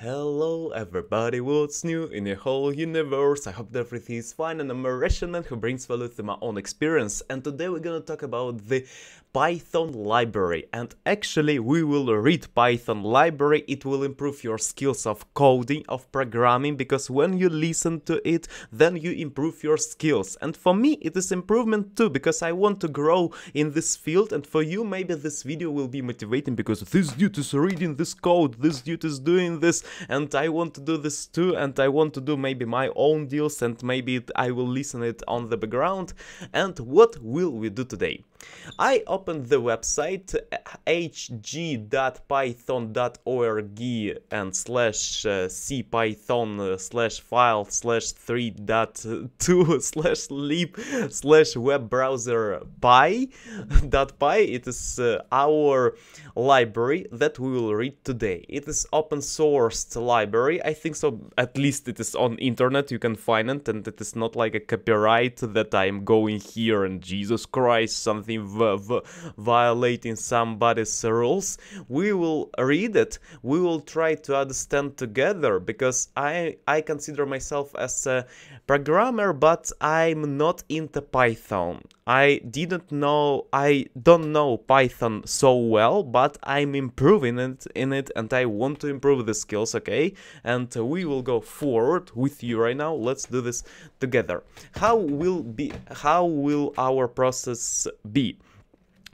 Hello everybody, what's new in the whole universe? I hope that everything is fine and I'm a Russian man who brings value to my own experience and today we're gonna talk about the Python library. And actually we will read Python library, it will improve your skills of coding, of programming because when you listen to it then you improve your skills. And for me it is improvement too because I want to grow in this field. And for you maybe this video will be motivating because this dude is reading this code, this dude is doing this. And I want to do this too and I want to do maybe my own deals and maybe I will listen it on the background. And what will we do today? I opened the website hg.python.org and slash uh, cpython uh, slash file slash 3.2 slash lib slash web browser py it is uh, our library that we will read today. It is open sourced library. I think so at least it is on internet. You can find it and it is not like a copyright that i'm going here and jesus christ something violating somebody's rules we will read it. We will try to understand together because i i consider myself as a programmer but i'm not into python. I didn't know i don't know python so well but i'm improving it in it and i want to improve the skills okay? And we will go forward with you right now. Let's do this together. How will be how will our process be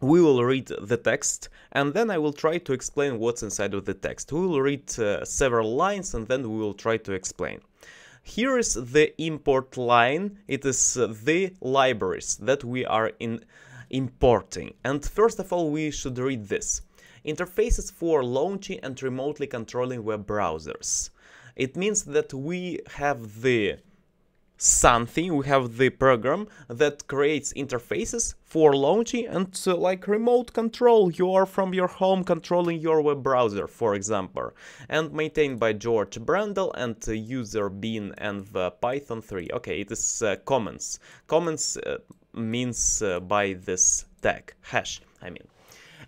we will read the text and then I will try to explain what's inside of the text. We will read uh, several lines and then we will try to explain. Here is the import line. It is uh, the libraries that we are in importing. And first of all, we should read this. Interfaces for launching and remotely controlling web browsers. It means that we have the something. We have the program that creates interfaces for launching and uh, like remote control. You are from your home controlling your web browser for example and maintained by george Brandl and uh, user bean and python 3 okay it is uh, comments comments uh, means uh, by this tag hash i mean.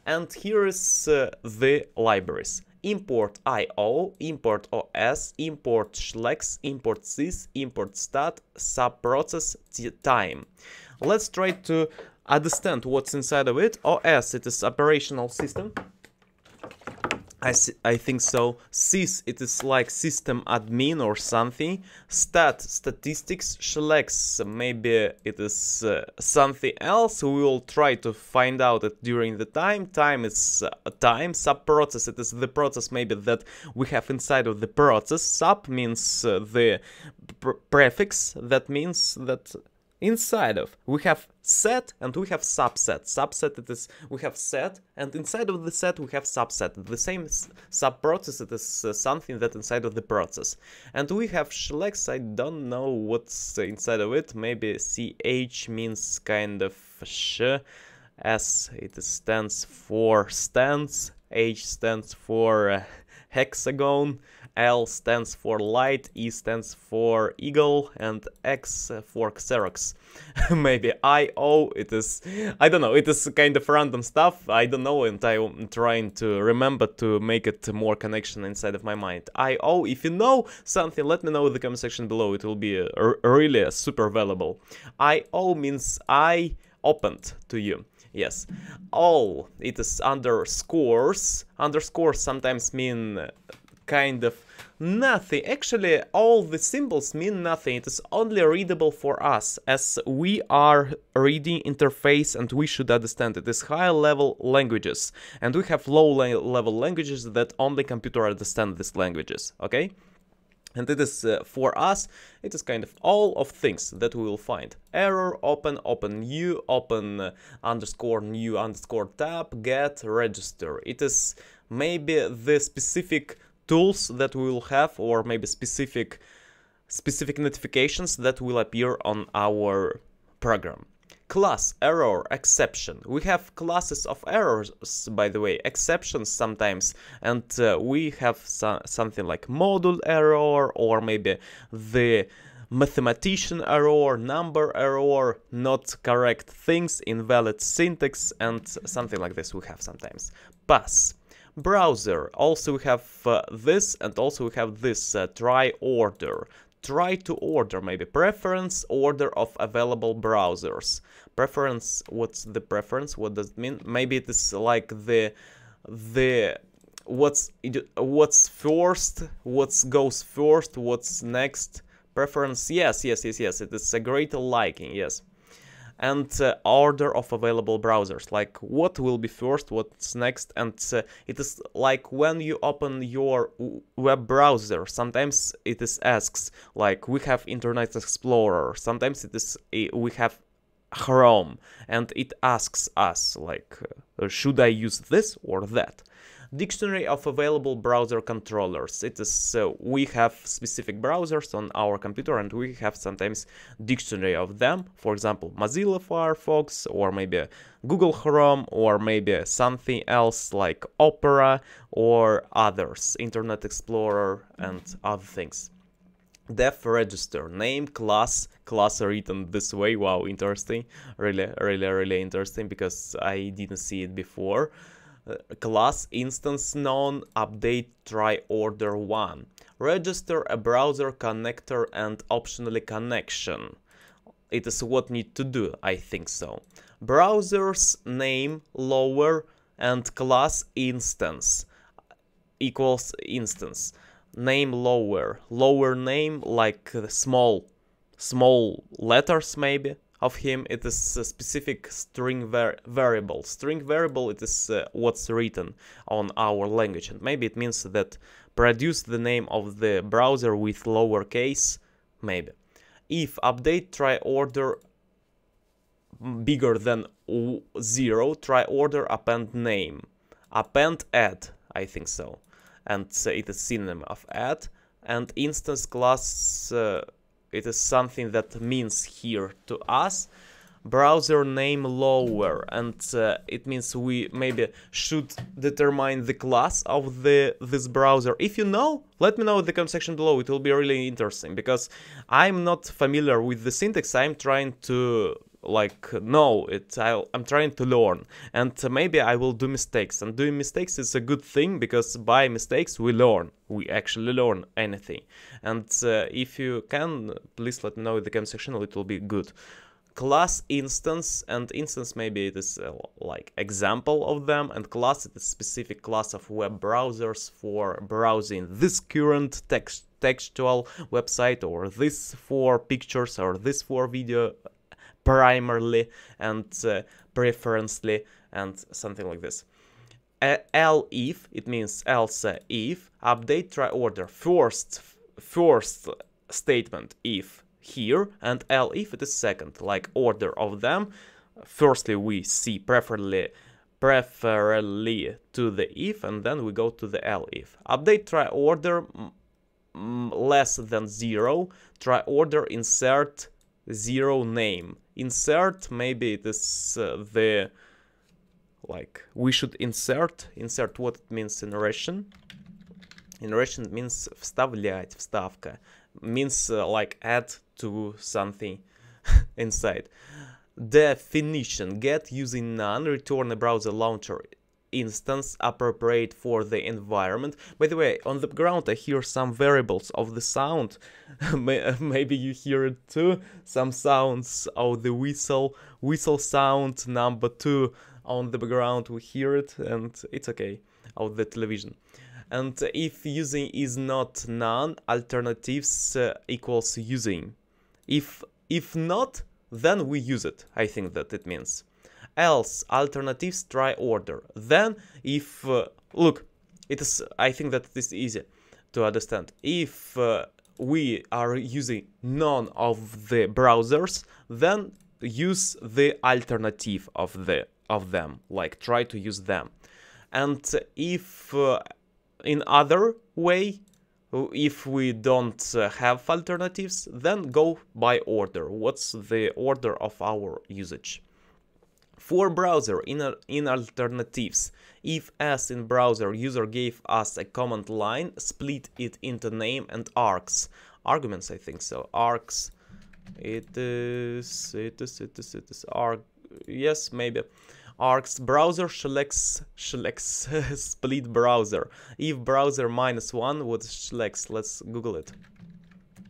And here is uh, the libraries import IO, import OS, import shlex, import sys, import stat, subprocess time. Let's try to understand what's inside of it. OS, it is operational system. I, I think so. Sys, it is like system admin or something. Stat, statistics. shlex, maybe it is uh, something else. We will try to find out it during the time. Time is uh, time. Subprocess, it is the process maybe that we have inside of the process. Sub means uh, the pr prefix. That means that inside of. We have set and we have subset. Subset it is we have set and inside of the set we have subset. The same sub process it is uh, something that inside of the process. And we have shlex i don't know what's inside of it. Maybe ch means kind of sh. S it stands for stands h stands for uh, hexagon L stands for light, E stands for eagle, and X for Xerox. Maybe I, O, it is, I don't know, it is kind of random stuff, I don't know, and I'm trying to remember to make it more connection inside of my mind. I, O, if you know something, let me know in the comment section below, it will be uh, really uh, super valuable. I, O means I opened to you. Yes, all it is underscores. Underscores sometimes mean uh, kind of nothing. Actually, all the symbols mean nothing. It is only readable for us as we are reading interface and we should understand it. It is high level languages and we have low level languages that only computer understand these languages, okay? And it is uh, for us, it is kind of all of things that we will find. Error, open, open new, open uh, underscore new underscore tab, get, register. It is maybe the specific tools that we will have or maybe specific specific notifications that will appear on our program. Class, error, exception. We have classes of errors, by the way, exceptions sometimes, and uh, we have so something like module error or maybe the mathematician error, number error, not correct things, invalid syntax, and something like this we have sometimes. Pass. Browser. Also we have uh, this and also we have this uh, try order. Try to order maybe preference order of available browsers. Preference, what's the preference? What does it mean? Maybe it is like the the what's what's first, what goes first, what's next. Preference, yes, yes, yes, yes. It is a greater liking, yes and uh, order of available browsers. Like what will be first what's next and uh, it is like when you open your web browser sometimes it is asks like we have internet explorer sometimes it is we have chrome and it asks us like uh, should i use this or that dictionary of available browser controllers. It is uh, we have specific browsers on our computer and we have sometimes dictionary of them. For example, Mozilla Firefox or maybe Google Chrome or maybe something else like Opera or others, Internet Explorer and other things. Def register name class class written this way wow interesting really really really interesting because i didn't see it before Uh, class instance known update try order 1 register a browser connector and optionally connection. It is what need to do i think so. Browser's name lower and class instance equals instance. Name lower. Lower name like uh, small small letters maybe of him it is a specific string var variable. String variable it is uh, what's written on our language. And maybe it means that produce the name of the browser with lowercase maybe. If update try order bigger than zero try order append name. Append add i think so. And uh, it is synonym of add. And instance class uh, it is something that means here to us. Browser name lower and uh, it means we maybe should determine the class of the this browser. If you know let me know in the comment section below. It will be really interesting because i'm not familiar with the syntax. I'm trying to like no it i am trying to learn. And maybe i will do mistakes. And doing mistakes is a good thing because by mistakes we learn. We actually learn anything. And uh, if you can please let me know in the comment section. It will be good. Class instance and instance maybe it is uh, like example of them. And class it is specific class of web browsers for browsing this current text textual website or this for pictures or this for video primarily and uh, preferentially and something like this. Uh, elif it means else if update try order. First first statement if here and elif it is second like order of them. Firstly we see preferably preferably to the if and then we go to the elif. Update try order less than zero. Try order insert zero name insert maybe it is uh, the like we should insert insert what it means in Russian in Russian means вставлять вставка means uh, like add to something inside definition get using none return a browser launcher instance appropriate for the environment. By the way, on the ground I hear some variables of the sound. Maybe you hear it too. Some sounds of the whistle, whistle sound number two on the background. We hear it and it's okay of the television. And if using is not none, alternatives uh, equals using. If if not, then we use it. I think that it means else alternatives try order. Then if, uh, look, it is, I think that it is easy to understand. If uh, we are using none of the browsers, then use the alternative of the of them, like try to use them. And if uh, in other way, if we don't uh, have alternatives, then go by order. What's the order of our usage? For browser in, in alternatives, if as in browser user gave us a command line, split it into name and args. Arguments, I think so. Args. It is, it is, it is, it is, arg. Yes, maybe. args browser selects selects split browser. If browser minus one, is selects? Let's Google it.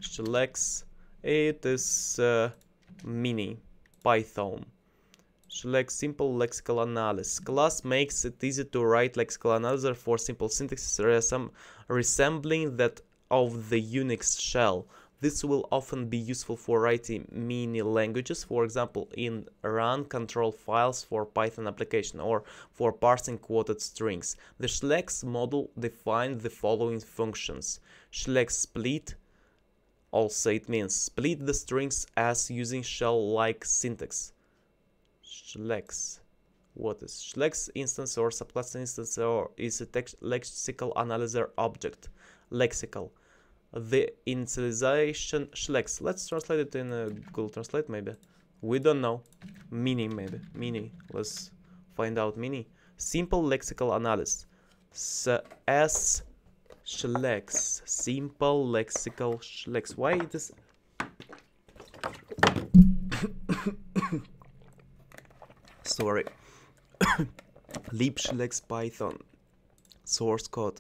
Selects. It is uh, mini Python. Select simple lexical analysis. Class makes it easy to write lexical analysis for simple syntax resembling that of the Unix shell. This will often be useful for writing mini languages, for example, in run control files for Python application or for parsing quoted strings. The shlex model defines the following functions. shlex split, also it means split the strings as using shell-like syntax. Schlex. What is shlex instance or subclass instance or is a text lexical analyzer object? Lexical the initialization shlex. Let's translate it in uh, Google Translate maybe. We don't know. Mini maybe. Mini. Let's find out mini. Simple lexical analysis. S S shlex. Simple lexical shlex. Why it is Sorry. libshlex Python source code.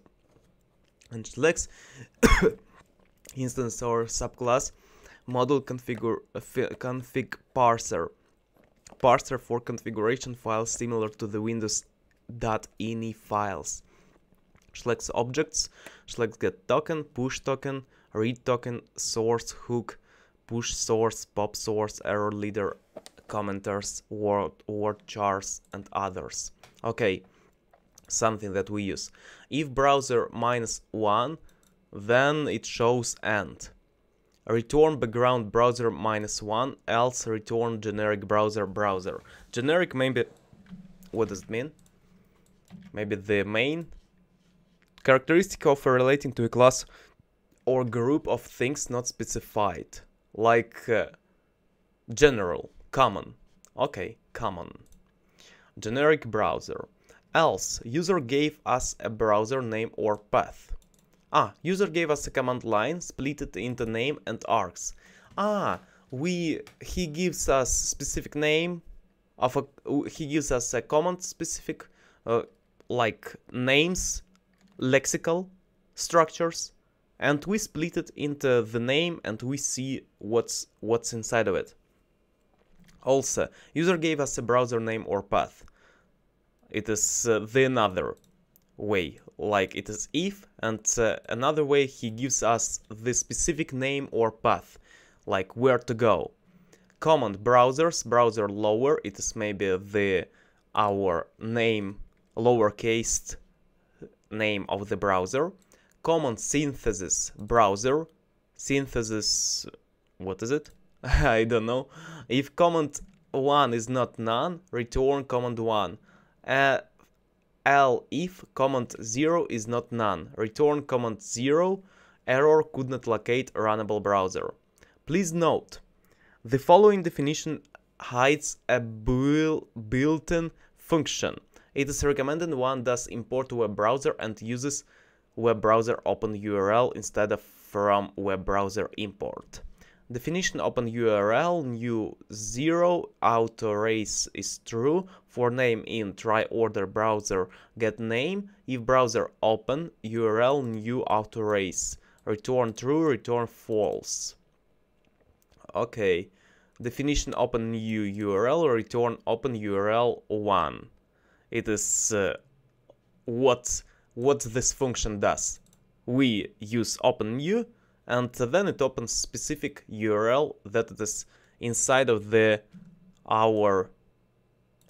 And shlex instance or subclass model configure uh, config parser. Parser for configuration files similar to the windows.ini files. shlex objects shlex get token push token read token source hook push source pop source error leader commenters word word chars and others okay something that we use if browser minus one then it shows end. Return background browser minus one, else return generic browser browser. Generic maybe, what does it mean? Maybe the main characteristic of relating to a class or group of things not specified, like uh, general, common. Okay, common. Generic browser. Else, user gave us a browser name or path. Ah, user gave us a command line, split it into name and args. Ah, we he gives us specific name of a he gives us a command specific uh, like names, lexical structures, and we split it into the name and we see what's what's inside of it. Also, user gave us a browser name or path. It is uh, the another way. Like it is if and uh, another way he gives us the specific name or path like where to go. Command browsers browser lower it is maybe the our name lowercase name of the browser. Command synthesis browser synthesis what is it i don't know if command 1 is not none return command 1 uh, elif command 0 is not none. Return command 0 error could not locate runnable browser. Please note, the following definition hides a built-in function. It is recommended one does import web browser and uses web browser open URL instead of from web browser import. Definition open URL new 0 auto raise is true. For name in try order browser get name. If browser open URL new auto raise. Return true return false. Okay. Definition open new URL return open URL 1 it is uh, what what this function does. We use open new and then it opens specific URL that is inside of the our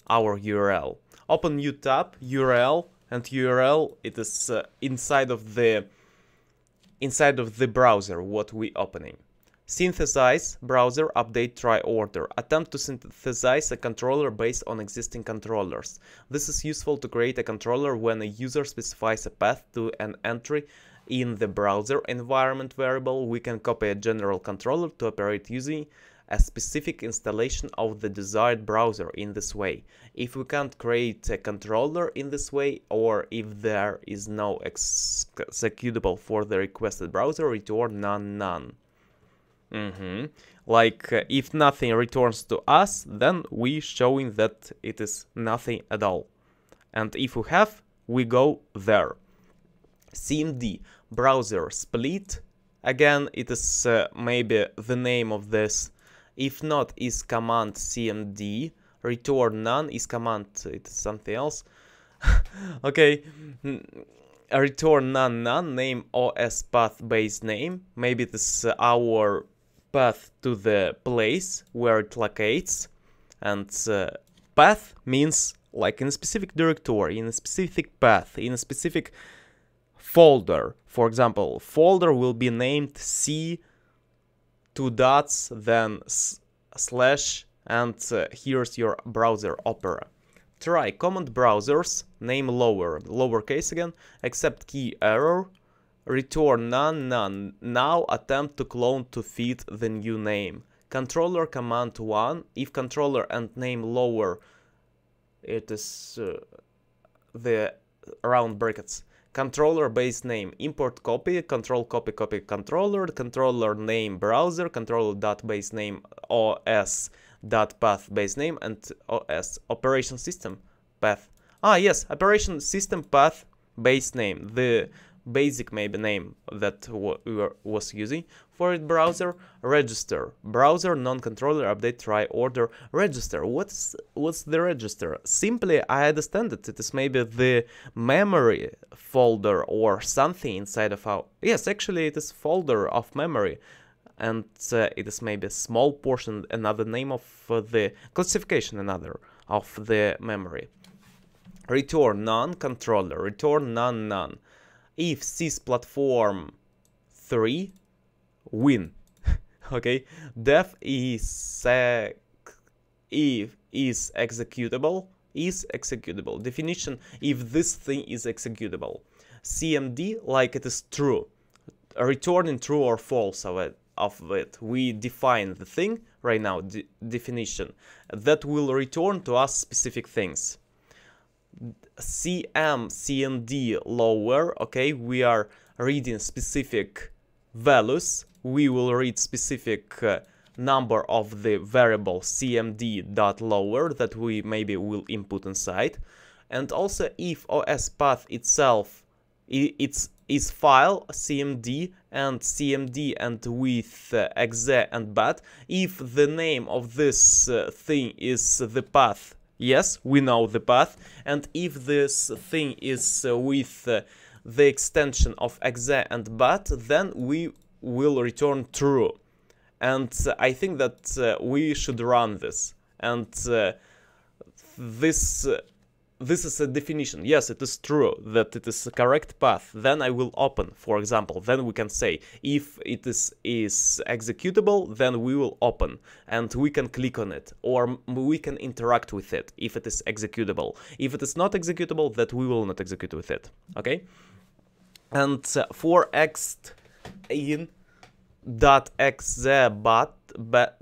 our URL. Open new tab, URL, and URL it is uh, inside of the inside of the browser what we opening. Synthesize browser update try order. Attempt to synthesize a controller based on existing controllers. This is useful to create a controller when a user specifies a path to an entry in the browser environment variable, we can copy a general controller to operate using a specific installation of the desired browser in this way. If we can't create a controller in this way, or if there is no executable for the requested browser, return none none. Mm-hmm. Like uh, if nothing returns to us, then we showing that it is nothing at all. And if we have, we go there. CMD browser split. Again, it is uh, maybe the name of this. If not, is command cmd. Return none is command. It is something else. okay. Return none none name os path base name. Maybe it is uh, our path to the place where it locates. And uh, path means like in a specific directory, in a specific path, in a specific folder. For example, folder will be named C two dots, then slash, and uh, here's your browser Opera. Try command browsers, name lower, lowercase again, accept key error, return none, none. Now attempt to clone to fit the new name. Controller command 1, if controller and name lower it is uh, the round brackets controller base name import copy control copy copy controller controller name browser controller dot base name os dot path base name and os operation system path. Ah yes operation system path base name the basic maybe name that we were, was using for it browser register. Browser non-controller update try order register. What's what's the register? Simply i understand that it is maybe the memory folder or something inside of our yes actually it is folder of memory. And uh, it is maybe a small portion another name of uh, the classification another of the memory. Return non-controller. Return none none if sys platform 3 win. Okay? Def is uh, if is executable is executable. Definition if this thing is executable. Cmd like it is true. Returning true or false of it of it. We define the thing right now de definition that will return to us specific things. Cm cmd lower okay? We are reading specific values we will read specific uh, number of the variable cmd dot lower that we maybe will input inside. And also if os path itself it's is file cmd and cmd and with uh, exe and bat if the name of this uh, thing is the path yes we know the path. And if this thing is uh, with uh, the extension of exe and bat then we will return true and uh, i think that uh, we should run this and uh, this this is a definition. Yes, it is true that it is a correct path. Then I will open, for example. Then we can say if it is, is executable, then we will open and we can click on it or we can interact with it if it is executable. If it is not executable, that we will not execute with it. Okay? And for x in dot xz bat,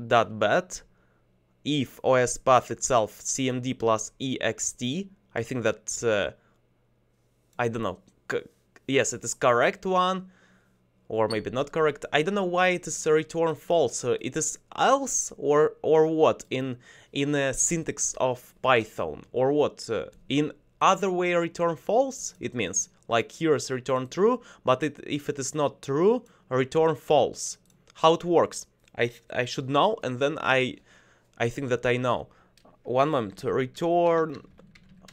dot bat if os path itself cmd plus ext I think that uh, I don't know. Yes, it is correct one, or maybe not correct. I don't know why it is return false. So it is else or or what in in a syntax of Python or what uh, in other way return false. It means like here is return true, but it, if it is not true, return false. How it works? I I should know, and then I I think that I know. One moment. Return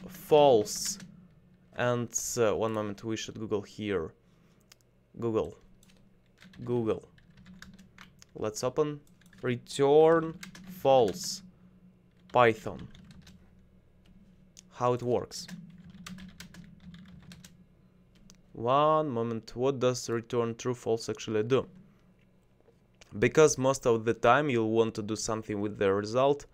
false. And uh, one moment. We should google here. Google. Google. Let's open. Return false. Python. How it works one moment what does return true false actually do because most of the time you'll want to do something with the result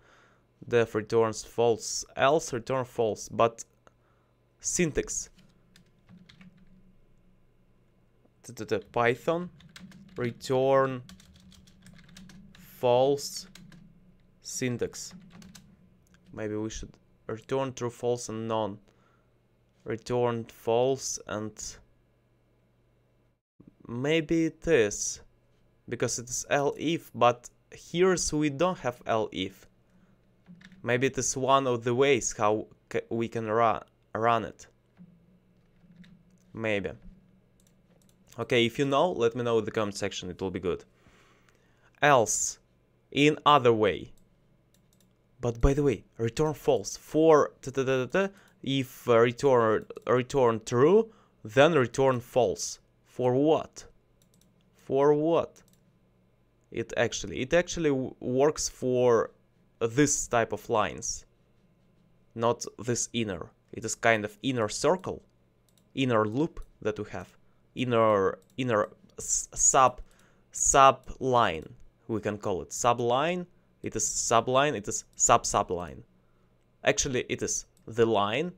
def returns false, else return false, but syntax. Python return false syntax. Maybe we should return true, false, and none. Return false and maybe it is because it's elif but here's we don't have elif maybe it is one of the ways how we can run run it. Maybe. Okay if you know let me know in the comment section it will be good. Else in other way. But by the way return false. For if return return true then return false for what? For what? It actually it actually works for this type of lines not this inner. It is kind of inner circle inner loop that we have inner inner sub sub line we can call it Sub line, it is sub line, it is sub sub line. actually it is the line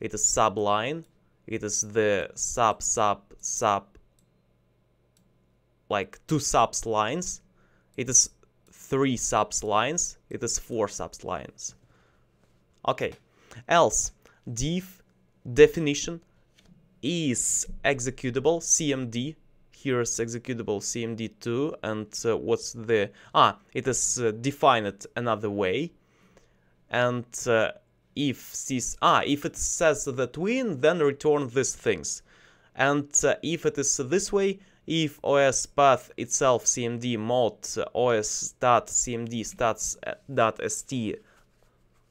it is sub line, it is the sub sub sub like two subs lines. It is three subs lines. It is four subs lines. Okay. Else div definition is executable. Cmd here's executable cmd2 and uh, what's the ah it is uh, defined another way. And uh, if this ah if it says that win then return these things. And uh, if it is this way if os path itself cmd mod os dot cmd stats uh, dot st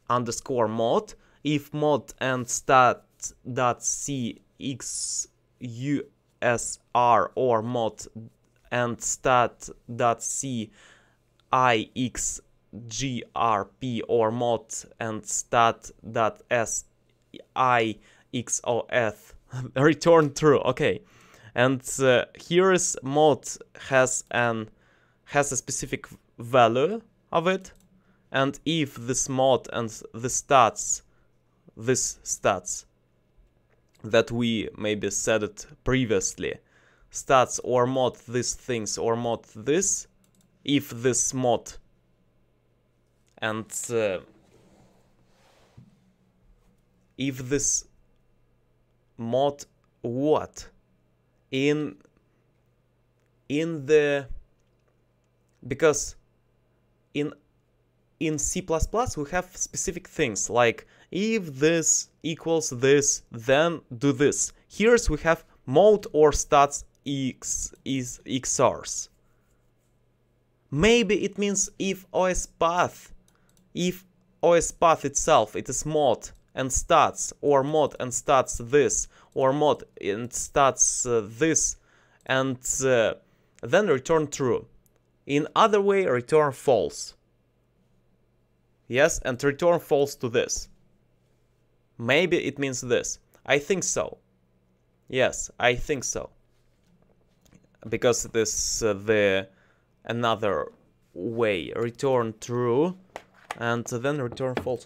underscore mod if mod and stat cx or mod and stat ix or mod and stat dot s i x o f return true okay and uh, here is mod has an has a specific value of it. And if this mod and the stats this stats that we maybe said it previously stats or mod these things or mod this if this mod and uh, if this mod what in in the because in in C++ we have specific things like if this equals this then do this. Here's we have mode or stats x is xors maybe it means if os path if os path itself it is mod and stats or mod and stats this or mod and starts uh, this and uh, then return true. In other way return false. Yes and return false to this. Maybe it means this. I think so. Yes i think so. Because this uh, the another way return true and then return false.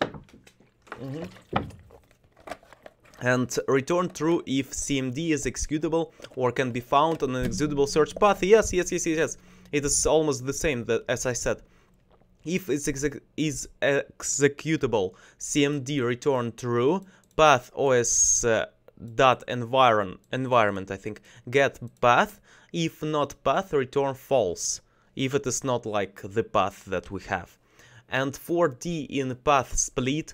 Mm -hmm. And return true if cmd is executable or can be found on an executable search path. Yes yes yes yes, yes. it is almost the same that as i said. If it is exec is executable cmd return true path os uh, dot environ environment i think. Get path. If not path return false. If it is not like the path that we have. And for D in path split,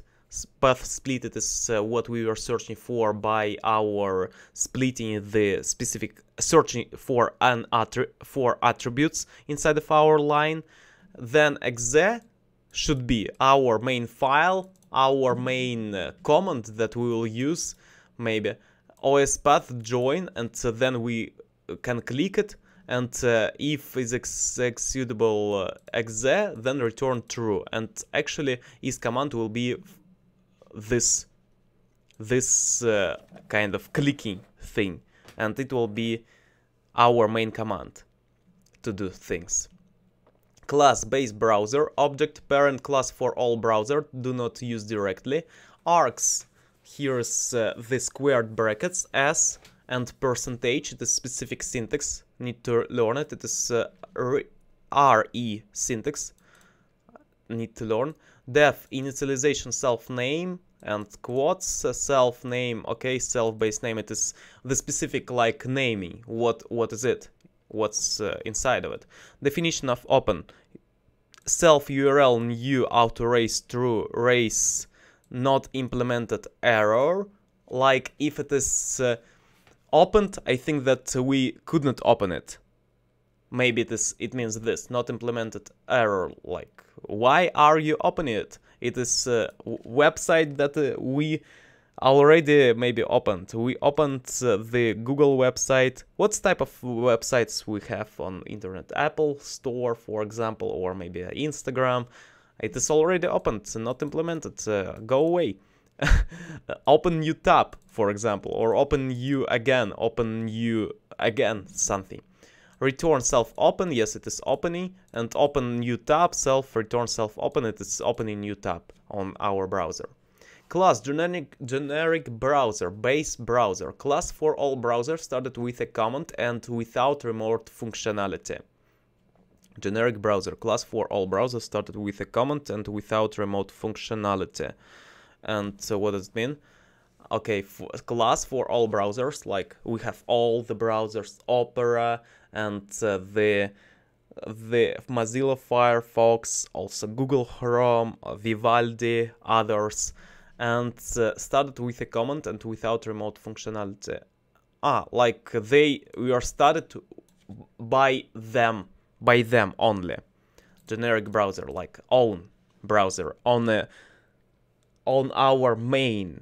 path split it is uh, what we were searching for by our splitting the specific searching for an attri for attributes inside of our line. Then exe should be our main file our main uh, command that we will use. Maybe os path join and uh, then we can click it. And uh, if is ex executable uh, exe then return true. And actually is command will be this this uh, kind of clicking thing and it will be our main command to do things class base browser object parent class for all browser do not use directly args here's uh, the squared brackets s and percentage the specific syntax need to learn it. It is uh, RE syntax. Need to learn. Def initialization self name and quotes uh, self name. Okay, self base name. It is the specific like naming. What what is it? what's uh, inside of it. Definition of open. Self URL new auto raise true race not implemented error. Like if it is uh, opened, I think that we could not open it. Maybe it is it means this not implemented error. Like why are you opening it? It is a website that uh, we already maybe opened. We opened uh, the Google website. What type of websites we have on internet? Apple Store, for example, or maybe Instagram. It is already opened, not implemented. Uh, go away. open new tab, for example, or open new again, open new again something. Return self open, yes, it is opening, and open new tab, self return self open, it is opening new tab on our browser. Class generic, generic browser, base browser. Class for all browsers started with a command and without remote functionality. Generic browser class for all browsers started with a command and without remote functionality. And so what does it mean? Okay, class for all browsers, like we have all the browsers, Opera and uh, the the Mozilla Firefox, also Google Chrome, Vivaldi, others and uh, started with a command and without remote functionality. Ah, like they we are started by them, by them only. Generic browser, like own browser on a, on our main,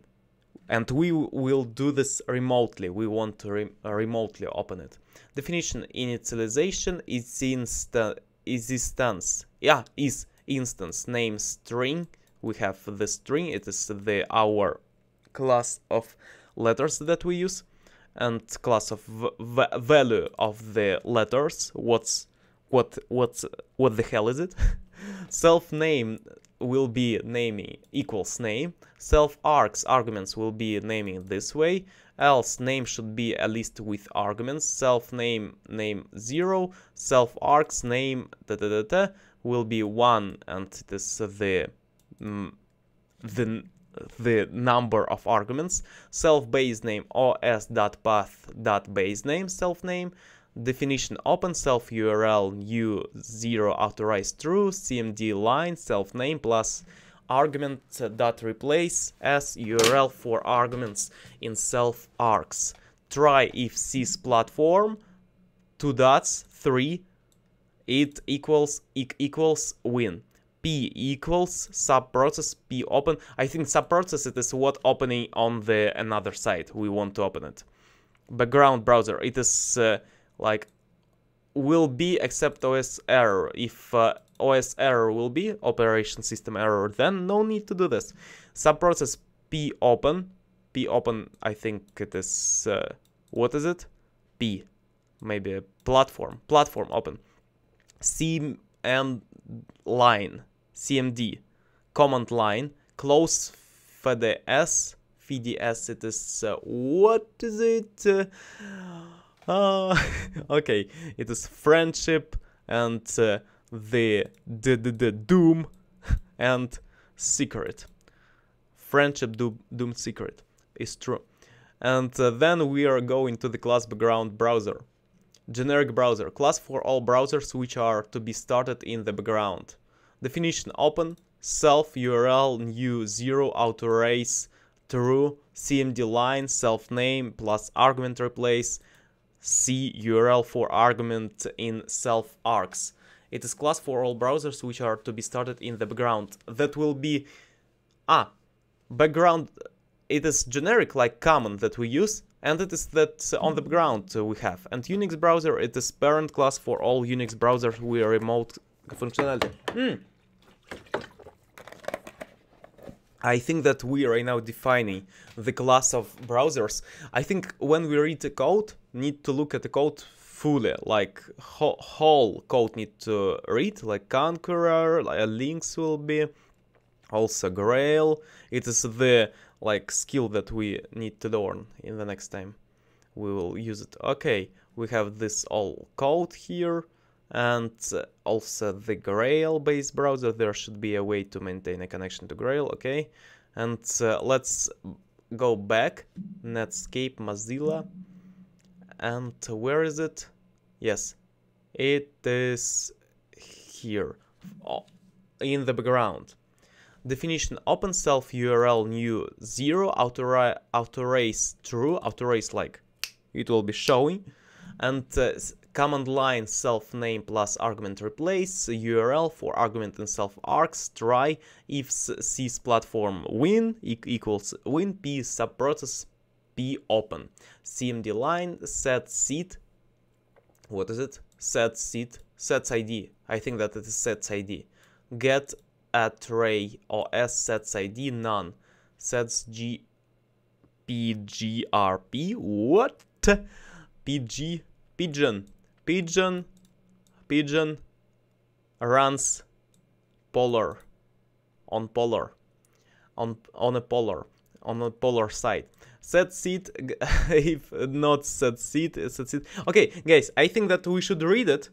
and we will do this remotely. We want to re uh, remotely open it. Definition: initialization is insta is instance. Yeah, is instance name string we have the string, it is the our class of letters that we use and class of value of the letters what's what what what the hell is it self name will be naming equals name. Self args arguments will be naming this way. Else name should be a list with arguments. Self name name 0 self args name da, da, da, da, will be 1 and it is the mm, the the number of arguments. Self base name os.path base name. Self name definition open self url new zero authorized true cmd line self name plus argument dot replace as url for arguments in self args try if sys platform two dots three it equals e equals win p equals subprocess p open. I think subprocess it is what opening on the another site we want to open it. Background browser it is uh, like will be except OS error. If uh, OS error will be operation system error, then no need to do this. Subprocess p open p open. I think it is uh, what is it? P maybe platform platform open. C and line cmd command line close for fds fds it is uh, what is it uh, okay it is friendship and uh, the, the, the the doom and secret. Friendship doom, doom secret is true. And uh, then we are going to the class background browser. Generic browser. Class for all browsers which are to be started in the background. Definition open, self URL new 0 auto raise. True, cmd line. Self name plus argument replace, c URL for argument in self args. It is class for all browsers which are to be started in the background. That will be ah background. It is generic like common that we use and it is that on the background we have. And Unix browser, it is parent class for all Unix browsers with remote functionality. Mm. I think that we are now defining the class of browsers. I think when we read the code, need to look at the code fully, like whole, whole code need to read, like Konqueror, like Lynx will be, also Grail. It is the like skill that we need to learn in the next time. We will use it. Okay, we have this all code here and also the Grail based browser there should be a way to maintain a connection to Grail okay and uh, let's go back Netscape Mozilla and where is it? Yes, it is here in the background. Definition open self URL new 0 auto, raise true auto raise like it will be showing. And uh, command line self name plus argument replace URL for argument in self args try. If sys platform win equals win p subprocess p open. Cmd line set seed what is it? Set seed sets id i think that it is sets id get at ray os sets id none. Sets g pgrp what? Pg pigeon. Pigeon pigeon runs polar. On polar. On on a polar. On a polar side set seat if not set seat uh, set seat okay guys i think that we should read it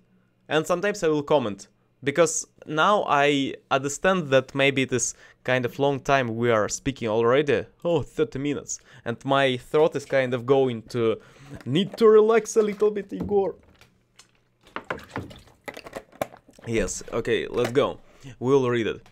and sometimes i will comment because now i understand that maybe it is kind of long time we are speaking already oh 30 minutes and my throat is kind of going to need to relax a little bit igor Yes, okay, let's go. We'll read it.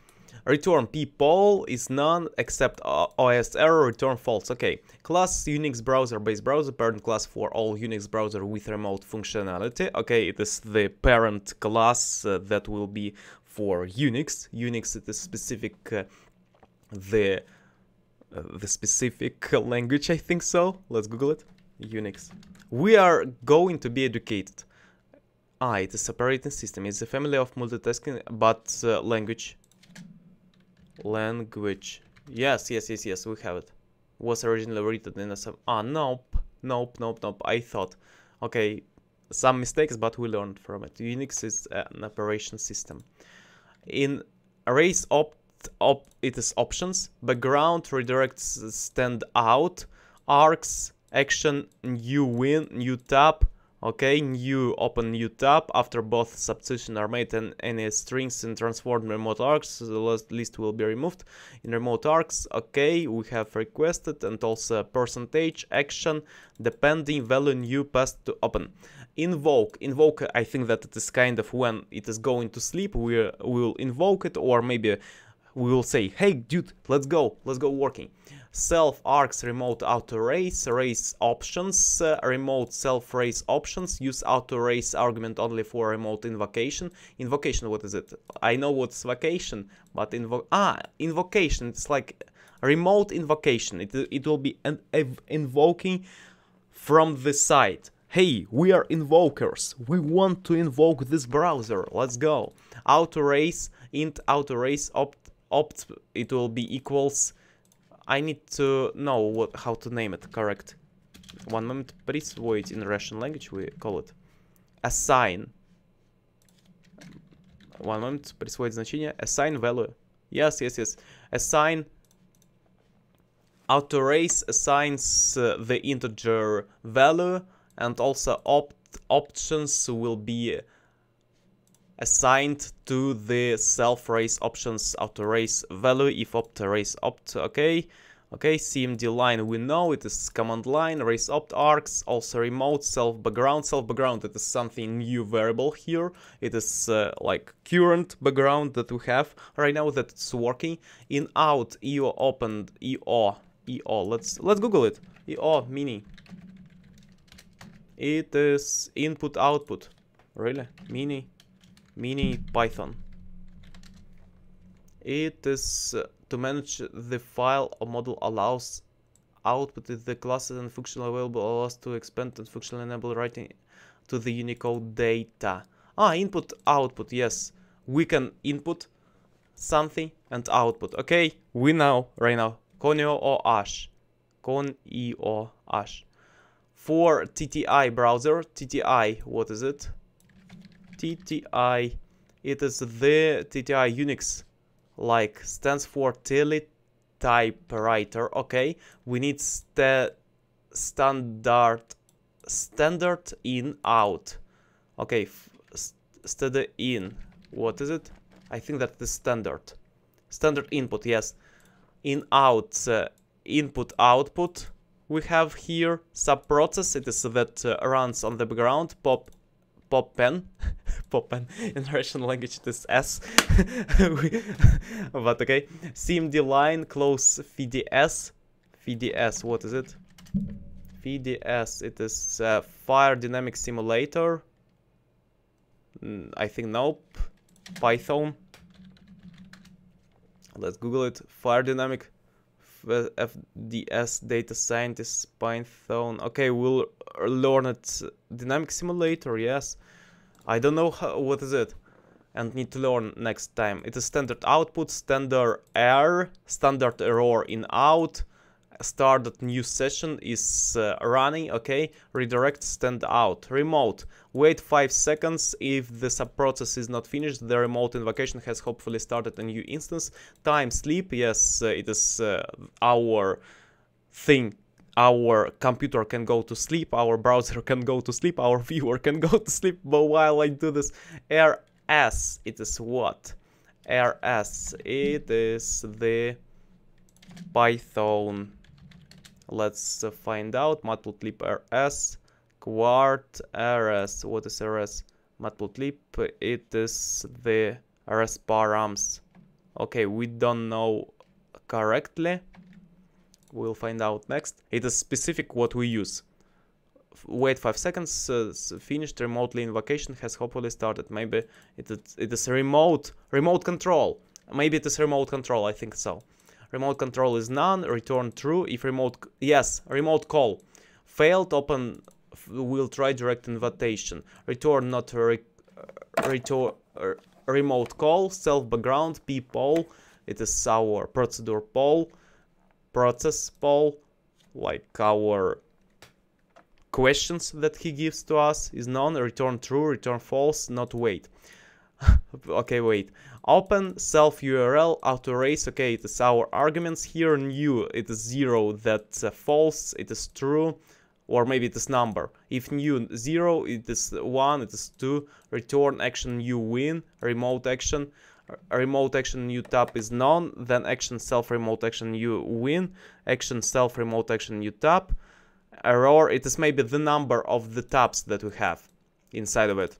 Return people is none except OS error, return false. Okay, class Unix browser-based browser, parent class for all Unix browser with remote functionality. Okay, it is the parent class uh, that will be for Unix. Unix it is specific, uh, the, uh, the specific language, I think so. Let's Google it. Unix. We are going to be educated. Ah, it is operating system. It's a family of multitasking, but uh, language. Language. Yes, yes, yes, yes, we have it. Was originally written in a some. Ah, nope, nope, nope, nope. I thought. Okay, some mistakes, but we learned from it. Unix is an operation system. In arrays opt, op, it is options. Background redirects stand out. arcs, action, new win, new tab Okay, new open new tab after both substitution are made and any strings in transformed remote arcs, the list will be removed. In remote arcs, okay, we have requested and also percentage action depending value new passed to open. Invoke, invoke, I think that it is kind of when it is going to sleep, we will invoke it or maybe we will say, hey dude, let's go, let's go working self args remote auto raise, race options uh, remote self raise options use auto raise argument only for remote invocation. Invocation what is it? I know what's vacation but invo ah invocation it's like remote invocation. It, it will be an, invoking from the site. Hey we are invokers. We want to invoke this browser. Let's go. Auto raise int auto raise opt opt it will be equals I need to know what how to name it correct. One moment, please. Wait, in Russian language we call it assign. One moment, присвоить значение. Assign value. Yes, yes, yes. Assign. Autoraise assigns uh, the integer value and also opt options will be assigned to the self race options auto raise value if opt race opt okay? Okay cmd line we know it is command line race opt arcs also remote self background self background it is something new variable here. It is uh, like current background that we have right now that it's working in out eo opened eo eo let's let's google it. Eo mini. It is input output. Really? Mini mini python. It is uh, to manage the file or model allows output the classes and functional available allows to expand and functional enable writing to the unicode data. Ah input output yes. We can input something and output. Okay we know right now. Conio or ash con e o ash for TTI browser TTI what is it TTI. It is the TTI Unix, like stands for teletypewriter. Okay, we need st standard standard in out. Okay, standard in. What is it? I think that the standard. Standard input, yes. In out, uh, input output. We have here subprocess. It is that uh, runs on the background. Pop pop pen. pop pen in Russian language it is S. but okay. CMD line close FDS. FDS, what is it? FDS, it is uh, Fire Dynamic Simulator. Mm, I think nope. Python. Let's Google it. Fire Dynamic FDS Data Scientist Python. Okay, we'll learn it. Dynamic Simulator, yes. I don't know how, what is it and need to learn next time. It is standard output, standard error, standard error in out, start that new session is uh, running, okay, redirect stand out, remote, wait 5 seconds, if the subprocess is not finished, the remote invocation has hopefully started a new instance, time sleep, yes, uh, it is uh, our thing. Our computer can go to sleep, our browser can go to sleep, our viewer can go to sleep, but while I do this, RS, it is what? RS, it is the Python Let's uh, find out. Matplotlib RS, Quart RS. What is RS? Matplotlib, it is the RS params. Okay, we don't know correctly. We'll find out next. It is specific what we use. Wait 5 seconds, uh, finished remotely invocation has hopefully started. Maybe it is, it is remote, remote control. Maybe it is remote control, I think so. Remote control is none. Return true. If remote... Yes, remote call. Failed. Open... Will try direct invitation. Return not re return... Uh, remote call. Self background. P poll. It is our procedure poll. Process poll. Like our questions that he gives to us is none. Return true. Return false. Not wait. okay, wait. Open self URL auto raise. Okay, it is our arguments here. New, it is zero. That's uh, false. It is true. Or maybe it is number. If new zero, it is one. It is two. Return action you win. Remote action. Remote action new tap is none. Then action self remote action you win. Action self remote action you tap. Error. It is maybe the number of the taps that we have inside of it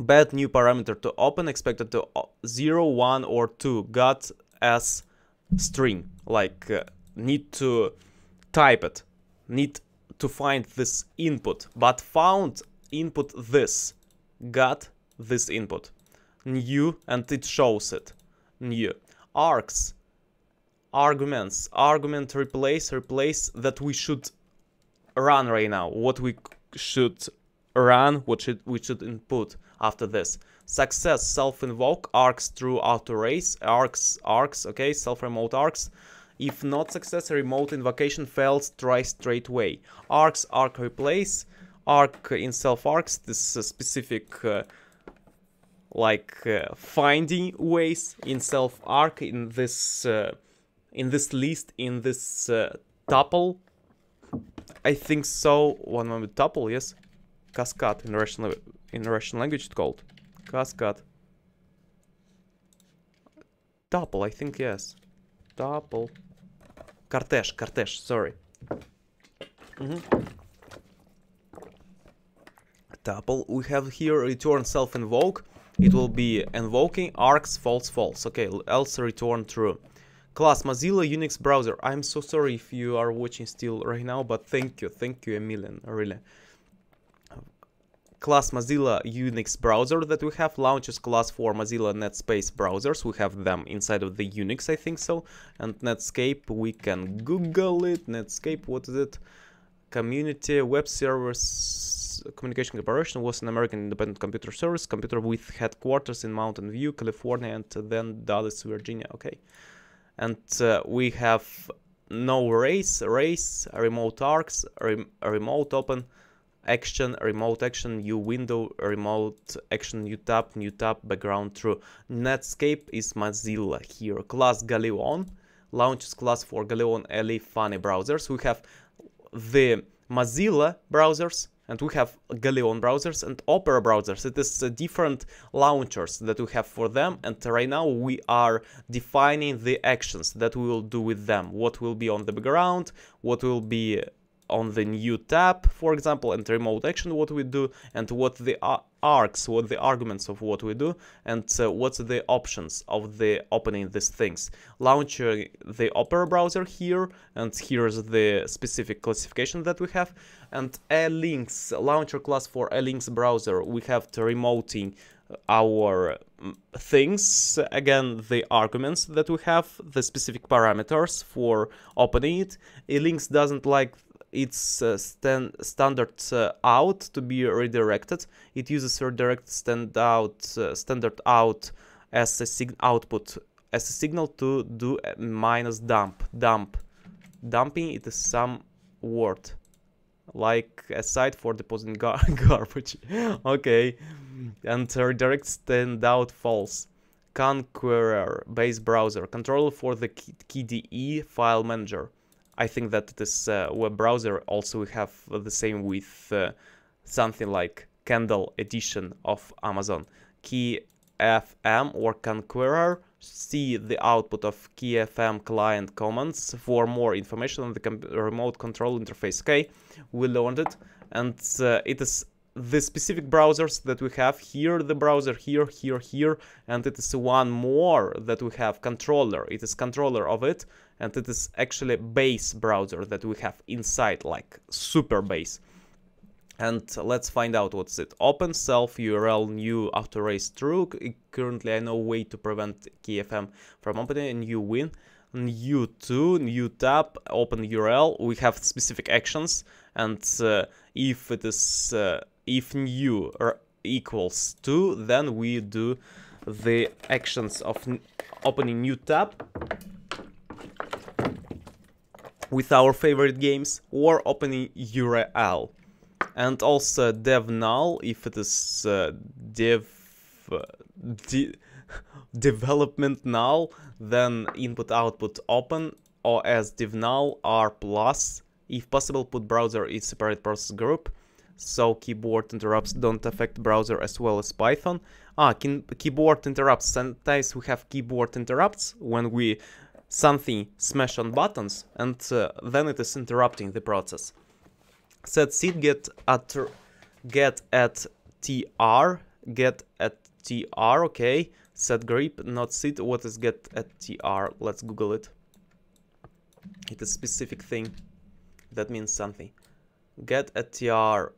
bad new parameter to open expected to uh, 0 1 or 2 got as string. Like uh, need to type it. Need to find this input. But found input this. Got this input. New and it shows it. New. Args arguments. Argument replace replace that we should run right now. What we should run what should we should input after this. Success, self-invoke, arcs through auto-raise, arcs, args, okay, self-remote arcs. If not success, remote invocation fails, try straight away. Args, arg replace, arc in self-arcs, this uh, specific uh, like uh, finding ways in self-arc in this uh, in this list, in this uh, tuple. I think so. One moment, tuple, yes. Cascade in Russian in Russian language it's called. Cascade. Tuple, I think yes. Tuple. Cortege, cortege, sorry. Mm -hmm. Tuple, we have here return self-invoke. It will be invoking arcs false false. Okay, else return true. Class Mozilla Unix browser. I'm so sorry if you are watching still right now, but thank you, thank you a million, really class Mozilla Unix browser that we have launches class for Mozilla Netscape browsers. We have them inside of the Unix, I think so. And Netscape, we can Google it. Netscape, what is it? Community Web Service Communication Corporation was an American independent computer service, computer with headquarters in Mountain View, California, and then Dulles, Virginia. Okay. And uh, we have no race, race, remote arcs, rem remote open, action, remote action, new window, remote action, new tab, new tab, background true. Netscape is Mozilla here. Class Galeon launches class for Galeon Epiphany browsers. We have the Mozilla browsers and we have Galeon browsers and Opera browsers. It is uh, different launchers that we have for them and right now we are defining the actions that we will do with them. What will be on the background, what will be on the new tab, for example, and remote action what we do, and what the arcs, what the arguments of what we do, and uh, what's the options of the opening these things. Launch uh, the Opera browser here, and here's the specific classification that we have, and Elinks launcher class for Elinks browser. We have to remoting our mm, things again the arguments that we have the specific parameters for opening it links doesn't like its uh, uh, out to be redirected. It uses redirect stand out, uh, standard out as a output as a signal to do minus dump. Dump. Dumping it is some word like a site for depositing gar garbage. okay. And redirect stand out false. Konqueror base browser control for the KDE file manager. I think that this uh, web browser also we have the same with uh, something like Candle edition of Amazon. Key FM or Konqueror see the output of KeyFM client commands for more information on the remote control interface. Okay, we learned it, and uh, it is the specific browsers that we have here, the browser here, here, here, and it is one more that we have controller. It is controller of it, and it is actually base browser that we have inside, like super base. And let's find out what's it. Open self URL new after race true. Currently I know way to prevent KeyFM from opening new win. New 2, new tab, open URL. We have specific actions and uh, if it is uh, if new equals 2 then we do the actions of opening new tab with our favorite games or opening URL and also dev null if it is uh, dev uh, de development null then input output open or as dev null r plus. If possible put browser in separate process group. So keyboard interrupts don't affect browser as well as python. Ah keyboard interrupts. Sometimes we have keyboard interrupts when we something smash on buttons and uh, then it is interrupting the process. Set seed get at get at tr get at tr okay. Set grip not seed what is get at tr let's google it. It's a specific thing. That means something. Get at tr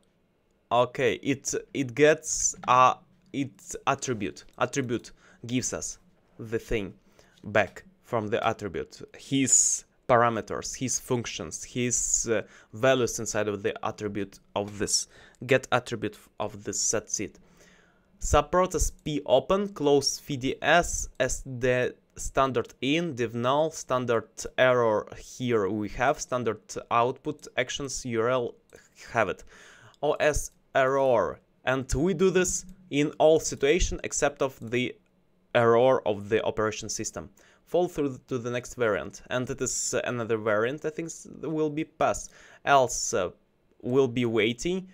okay it it gets a its attribute. Attribute gives us the thing back from the attribute, his parameters, his functions, his uh, values inside of the attribute of this get attribute of this set seed. Subprocess p open close fds as the standard in div null standard error here we have standard output actions url have it os error and we do this in all situation except of the error of the operation system fall through to the next variant and it is uh, another variant I think will be passed. Else uh, will be waiting.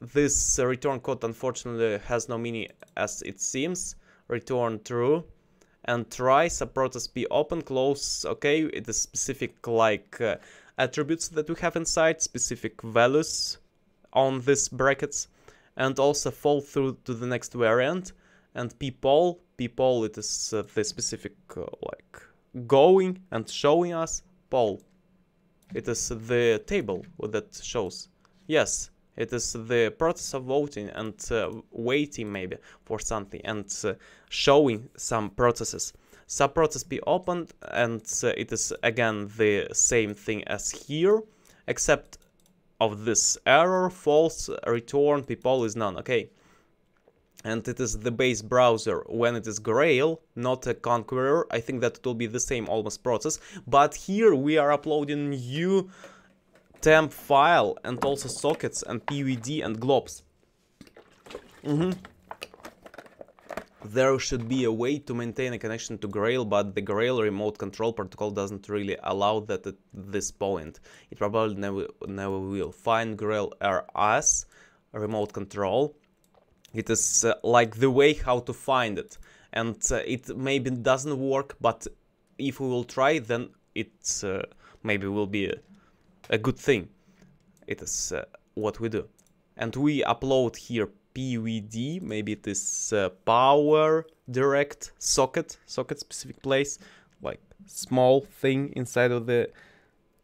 This uh, return code unfortunately has no meaning as it seems. Return true. And try subprocess p open close okay it is specific like uh, attributes that we have inside specific values on these brackets. And also fall through to the next variant. And people people it is uh, the specific uh, like going and showing us poll it is the table that shows. Yes it is the process of voting and uh, waiting maybe for something and uh, showing some processes. Sub process be opened and uh, it is again the same thing as here except of this error false return people is none. Okay and it is the base browser when it is Grail, not a Konqueror. I think that it will be the same almost process, but here we are uploading new temp file and also sockets and PVD and globs. Mm -hmm. There should be a way to maintain a connection to Grail, but the Grail remote control protocol doesn't really allow that at this point. It probably never, never will. Find Grail RS remote control it is uh, like the way how to find it. And uh, it maybe doesn't work, but if we will try, then it uh, maybe will be a, a, good thing. it is what we do. And we upload here PVD, maybe it is uh, power direct socket, socket specific place, like small thing inside of the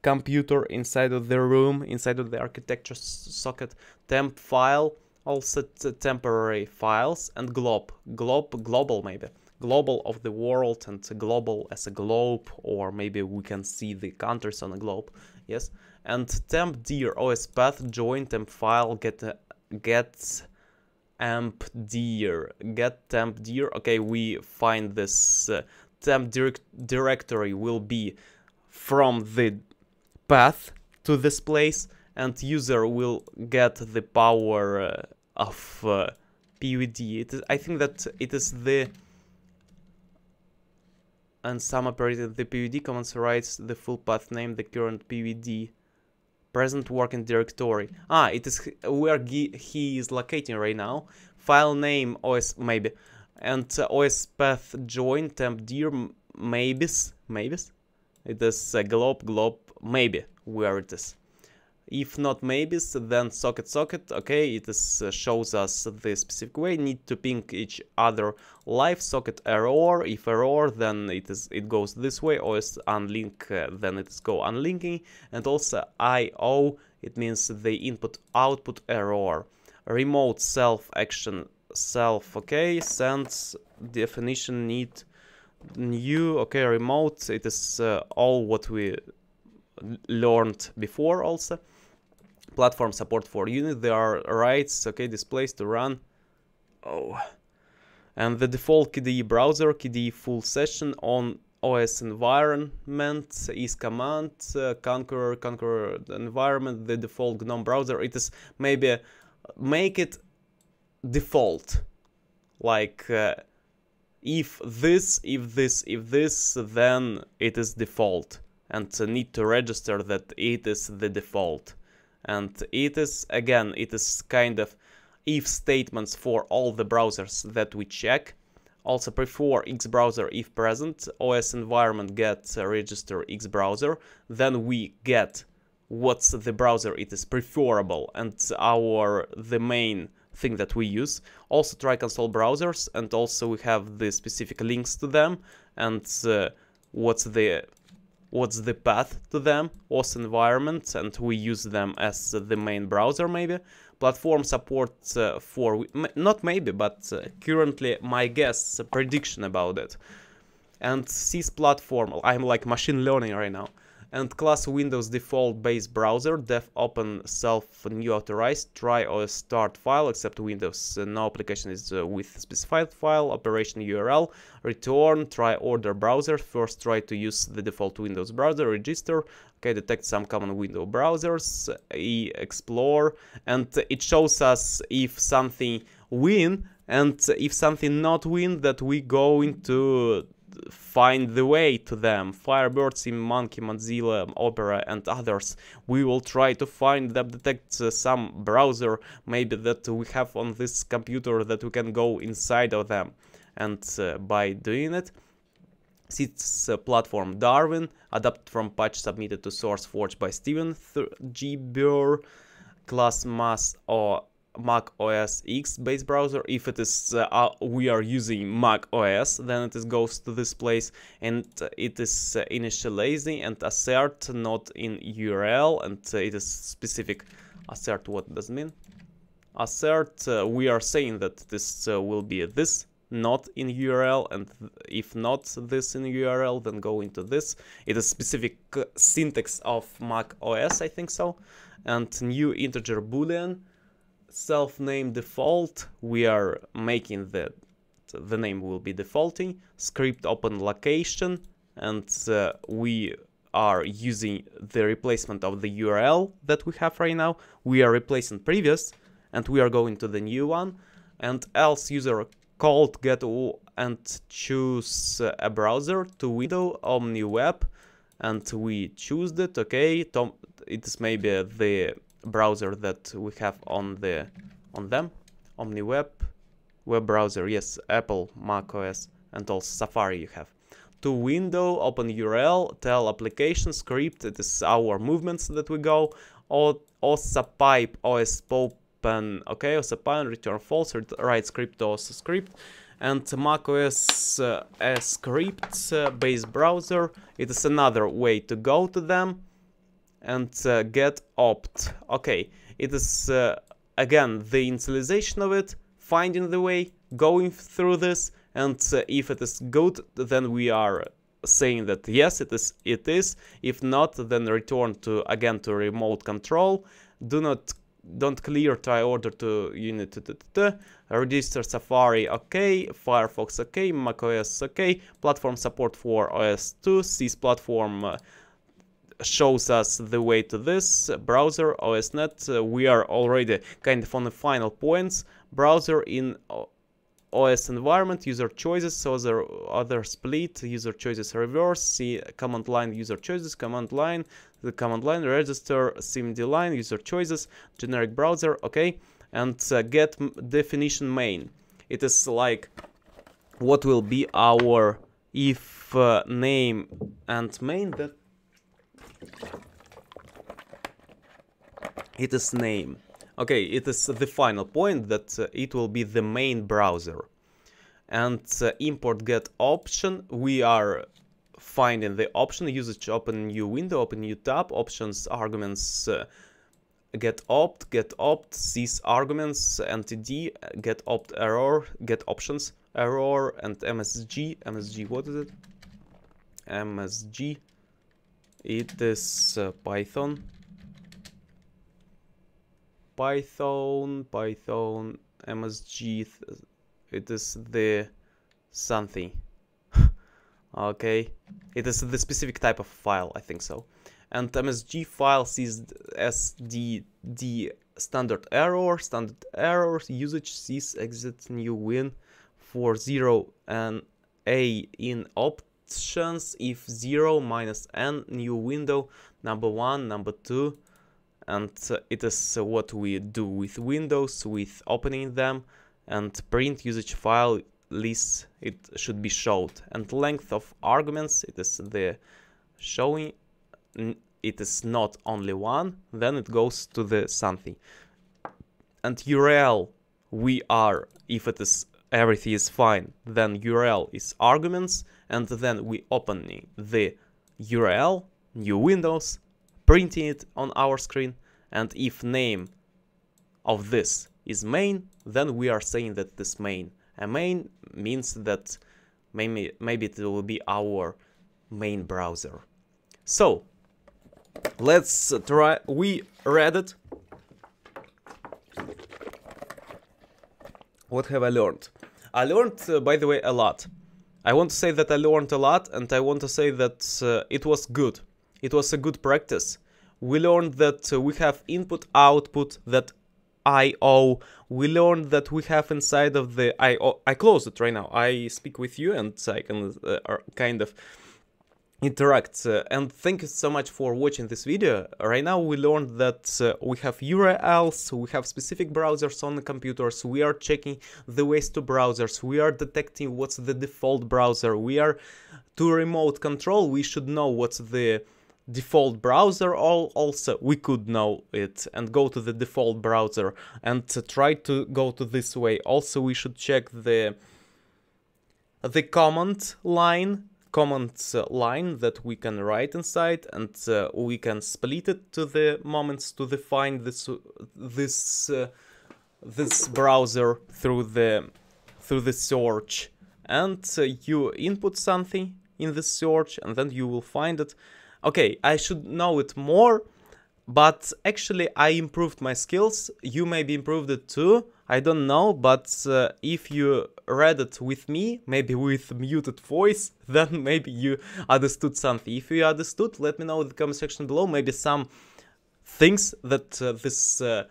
computer, inside of the room, inside of the architecture socket, temp file, also temporary files, and glob, glob, global maybe, global of the world and global as a globe, or maybe we can see the countries on a globe, yes, and temp dir os path join temp file get uh, get amp dir get temp dir okay we find this uh, temp direct directory will be from the path to this place and user will get the power uh, of uh, is, I think that it is the and some operated the PVD commands writes the full path name the current PVD present working directory. Ah, it is where he is locating right now. File name OS maybe and uh, OS path join temp dir maybes maybes. It is a glob glob maybe where it is. If not maybes, then socket socket, okay, it is, uh, shows us the specific way, need to ping each other live socket error, if error, then it is it goes this way, or is unlink, uh, then it is go unlinking, and also IO, it means the input output error. Remote self action self, okay, sends definition need new, okay, remote, it is uh, all what we learned before also platform support for unit. There are rights, okay, displays to run. Oh. And the default KDE browser, KDE full session on OS environment is command, uh, konqueror, konqueror environment, the default GNOME browser. It is maybe make it default. Like uh, if this, if this, if this, then it is default. And need to register that it is the default and it is again it is kind of if statements for all the browsers that we check. Also prefer X browser if present OS environment get register X browser then we get what's the browser it is preferable and our the main thing that we use. Also try console browsers and also we have the specific links to them and uh, what's the what's the path to them, OS environment, and we use them as the main browser maybe. Platform support uh, for, not maybe, but uh, currently my guess, prediction about it. And sys platform, I'm like machine learning right now and class Windows default base browser def open self new authorized try or start file except Windows. Uh, no application is uh, with specified file operation URL return try order browser first try to use the default Windows browser register okay detect some common window browsers e explore and it shows us if something win and if something not win that we go into find the way to them. Firebird, Monkey Mozilla, Opera and others. We will try to find them, detect uh, some browser maybe that we have on this computer that we can go inside of them. And uh, by doing it, sys uh, platform Darwin, adapted from patch submitted to SourceForge by Steven G. Burr, class mass or Mac OS X based browser. If it is uh, uh, we are using Mac OS, then it is goes to this place and it is uh, initializing and assert not in URL and it is specific assert. What does mean? Assert. Uh, we are saying that this will be this not in URL and if not this in URL then go into this. It is specific syntax of Mac OS I think so and new integer boolean self-name default, we are making the the name will be defaulting, script open location, and uh, we are using the replacement of the URL that we have right now. We are replacing previous, and we are going to the new one, and else user called get and choose a browser to window OmniWeb, and we choose it, okay, Tom, it is maybe the browser that we have on the on them. Omniweb web browser yes apple macOS, and also safari you have. To window open url tell application script it is our movements that we go. Or pipe os open okay osa pipe return false write script osa script. And macOS uh, script uh, based browser it is another way to go to them and uh, get opt. Okay it is uh, again the initialization of it finding the way going through this and uh, if it is good then we are saying that yes it is it is. If not then return to again to remote control. Do not don't clear try order to unit register safari okay. Firefox okay. macOS okay. Platform support for os 2 sys platform uh, shows us the way to this browser osnet uh, we are already kind of on the final points browser in OS environment, user choices, so other, other split, user choices reverse, see command line user choices, command line, the command line, register, cmd line, user choices, generic browser, okay, and uh, get definition main. It is like what will be our if uh, name and main that it is name Okay, it is the final point that uh, it will be the main browser. And uh, import get option, we are finding the option usage open new window, open new tab, options, arguments, uh, get opt, get opt, sys arguments, ntd, get opt error, get options error, and msg, msg, what is it? msg, it is uh, python Python, Python, MSG, it is the something. okay, it is the specific type of file, I think so. And MSG file sees SDD standard error, standard error usage sees exit new win for 0 and A in options if 0 minus n new window number 1 number 2 and uh, it is uh, what we do with Windows with opening them and print usage file list it should be showed. And length of arguments it is the showing it is not only one then it goes to the something. And URL we are if it is everything is fine. Then URL is arguments and then we opening the URL new windows printing it on our screen and if name of this is main then we are saying that this main A main means that maybe maybe it will be our main browser. So let's try we read it. What have i learned i learned uh, by the way a lot i want to say that i learned a lot and i want to say that uh, it was good it was a good practice. We learned that uh, we have input output that IO. We learned that we have inside of the IO. I close it right now. I speak with you and I can uh, kind of interact uh, and thank you so much for watching this video. Right now we learned that uh, we have urls we have specific browsers on the computers we are checking the ways to browsers we are detecting what's the default browser we are to remote control we should know what's the default browser also we could know it and go to the default browser and try to go to this way. Also we should check the the command line command line that we can write inside and uh, we can split it to the moments to define this this uh, this browser through the through the search and uh, you input something in the search and then you will find it okay, I should know it more, but actually I improved my skills. You maybe improved it too. I don't know, but uh, if you read it with me, maybe with muted voice, then maybe you understood something. If you understood, let me know in the comment section below. Maybe some things that uh, this uh,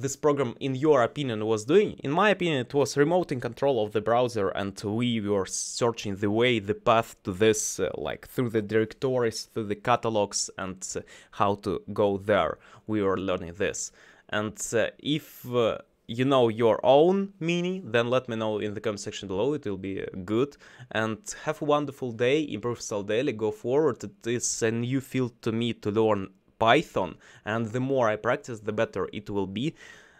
this program, in your opinion, was doing? In my opinion, it was remote in control of the browser and we were searching the way, the path to this, uh, like through the directories, through the catalogs and uh, how to go there. We were learning this. And uh, if uh, you know your own mini, then let me know in the comment section below, it will be uh, good. And have a wonderful day, improve style daily, go forward, it is a new field to me to learn Python, and the more I practice, the better it will be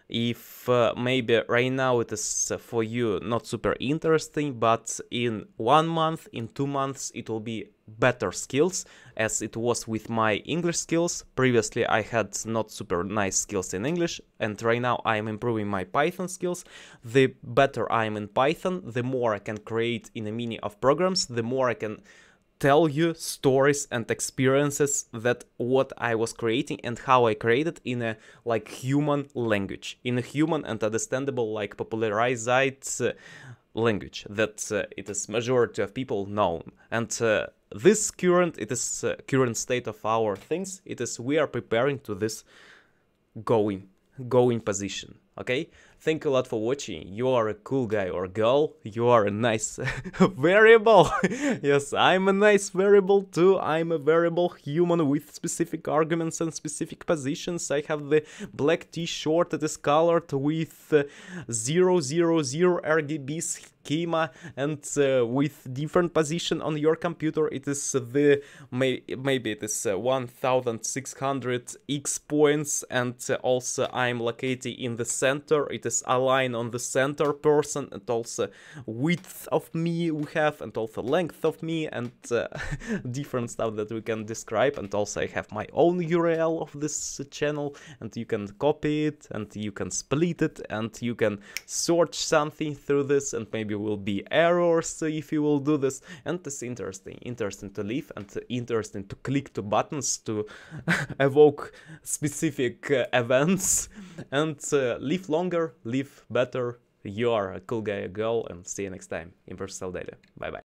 if uh, maybe right now it is uh, for you not super interesting but in one month in two months it will be better skills as it was with my english skills. Previously i had not super nice skills in english and right now i am improving my python skills. The better i am in python the more i can create in a mini of programs the more i can tell you stories and experiences that what I was creating and how I created in a like human language, in a human and understandable like popularized uh, language that uh, it is majority of people known. And uh, this current it is uh, current state of our things. It is we are preparing to this going going position. Okay, Thank you a lot for watching. You are a cool guy or girl. You are a nice variable. yes, I'm a nice variable too. I'm a variable human with specific arguments and specific positions. I have the black t-shirt that is colored with uh, 000 RGB schema and uh, with different position on your computer it is the may, maybe it is uh, 1600 x points and uh, also I'm located in the center. It is align on the center person and also width of me we have and also length of me and different stuff that we can describe. And also I have my own URL of this channel and you can copy it and you can split it and you can search something through this and maybe will be errors if you will do this and it's interesting interesting to leave and interesting to click to buttons to evoke specific uh, events and uh, live longer live better. You are a cool guy, a girl, and see you next time in Versatile Daily. Bye bye.